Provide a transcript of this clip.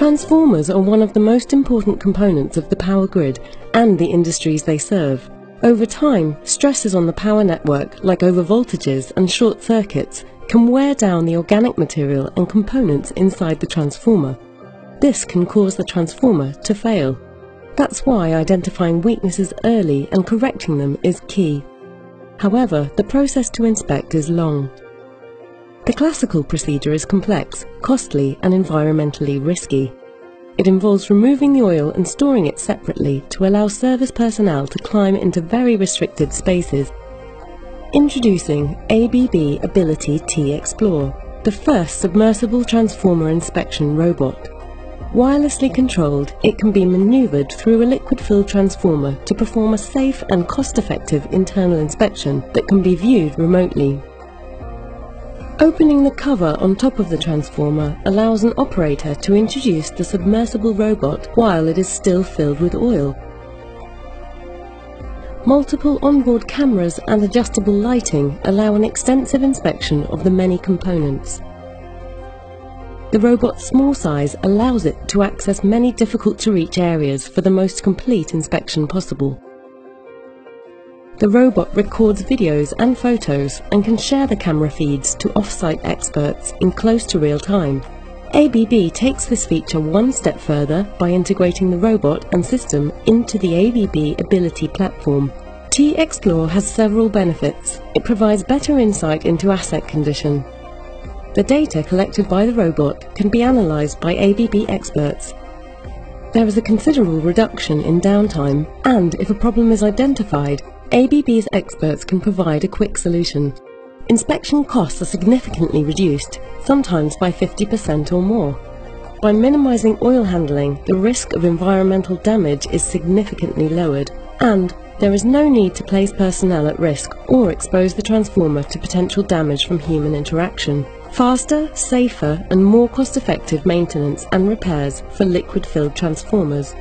Transformers are one of the most important components of the power grid and the industries they serve. Over time, stresses on the power network, like overvoltages and short circuits, can wear down the organic material and components inside the transformer. This can cause the transformer to fail. That's why identifying weaknesses early and correcting them is key. However, the process to inspect is long. The classical procedure is complex, costly and environmentally risky. It involves removing the oil and storing it separately to allow service personnel to climb into very restricted spaces. Introducing ABB Ability T-Explore, the first submersible transformer inspection robot. Wirelessly controlled, it can be maneuvered through a liquid-filled transformer to perform a safe and cost-effective internal inspection that can be viewed remotely. Opening the cover on top of the transformer allows an operator to introduce the submersible robot while it is still filled with oil. Multiple onboard cameras and adjustable lighting allow an extensive inspection of the many components. The robot's small size allows it to access many difficult to reach areas for the most complete inspection possible. The robot records videos and photos and can share the camera feeds to off-site experts in close to real time. ABB takes this feature one step further by integrating the robot and system into the ABB Ability platform. T-Explore has several benefits. It provides better insight into asset condition. The data collected by the robot can be analysed by ABB experts there is a considerable reduction in downtime and if a problem is identified, ABB's experts can provide a quick solution. Inspection costs are significantly reduced, sometimes by 50% or more. By minimizing oil handling, the risk of environmental damage is significantly lowered, and there is no need to place personnel at risk or expose the transformer to potential damage from human interaction. Faster, safer and more cost-effective maintenance and repairs for liquid-filled transformers.